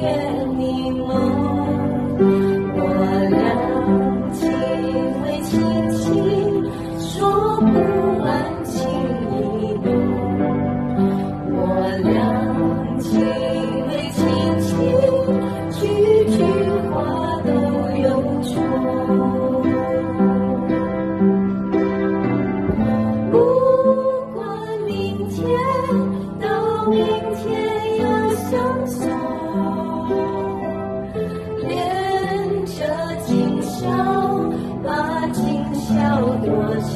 yeah.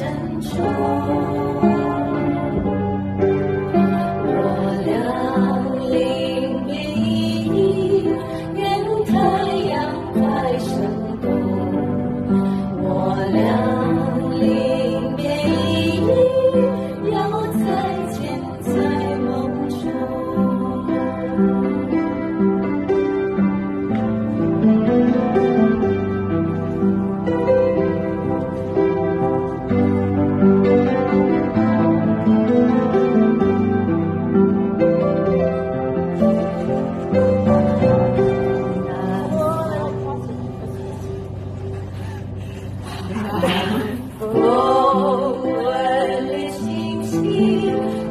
And attention. You.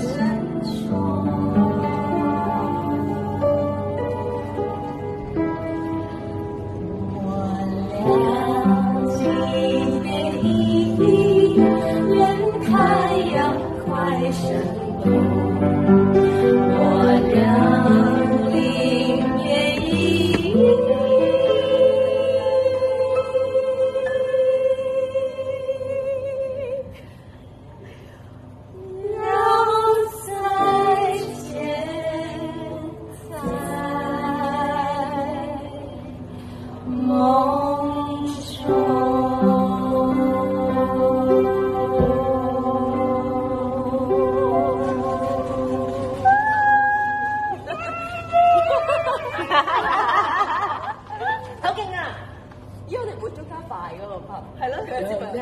闪烁。我俩今年一比，愿开阳快生动。快嗰個拍，係咯，佢知唔知？